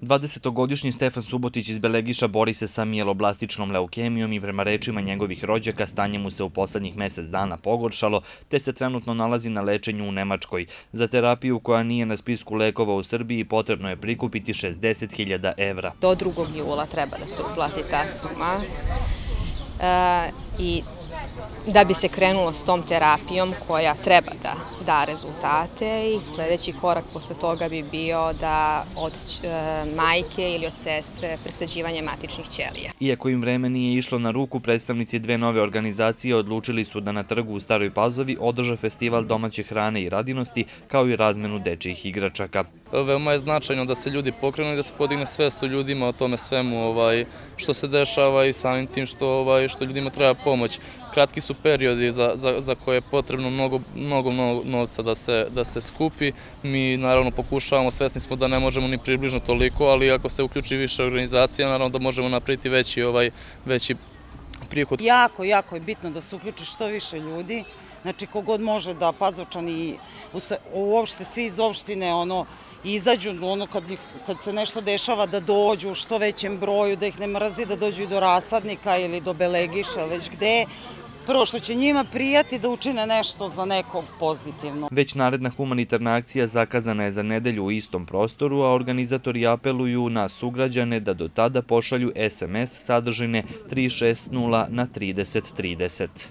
20-godišnji Stefan Subotić iz Belegiša bori se sa mieloblastičnom leukemijom i prema rečima njegovih rođaka stanje mu se u poslednjih mesec dana pogoršalo, te se trenutno nalazi na lečenju u Nemačkoj. Za terapiju koja nije na spisku lekova u Srbiji potrebno je prikupiti 60.000 evra. Do 2. jula treba da se uplati ta suma e, i da bi se krenulo s tom terapijom koja treba da da rezultate i sledeći korak posle toga bi bio da od e, majke ili od sestre presađivanje matičnih ćelija. Iako im vreme nije išlo na ruku, predstavnici dve nove organizacije odlučili su da na trgu u Staroj Pazovi održe festival domaće hrane i radinosti kao i razmenu dečijih igračaka. Veoma je značajno da se ljudi pokrenu i da se podigne svest u ljudima o tome svemu ovaj, što se dešava i samim tim što, ovaj, što ljudima treba pomoć. Kratki su periodi za, za, za koje je potrebno mnogo, mnogo, mnogo novca da se, da se skupi. Mi naravno pokušavamo, svesni smo da ne možemo ni približno toliko, ali ako se uključi više organizacija, naravno da možemo napriti veći, ovaj, veći prihod. Jako, jako je bitno da se uključi što više ljudi, znači kogod može da pazočani, uopšte svi iz opštine, ono, izađu, ono, kad, kad se nešto dešava, da dođu u što većem broju, da ih ne mrazi, da dođu i do rasadnika ili do Belegiša, već gde, prvo što će njima prijati da učine nešto za nekog pozitivno. Već naredna humanitarna akcija zakazana je za nedelju u istom prostoru, a organizatori apeluju na sugrađane da do tada pošalju SMS sadržine 360 na 3030.